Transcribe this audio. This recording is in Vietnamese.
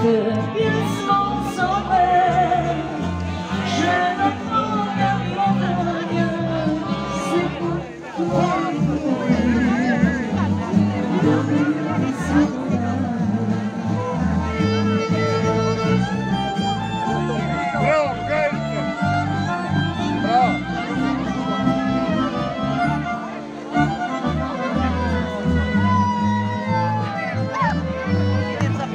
cửa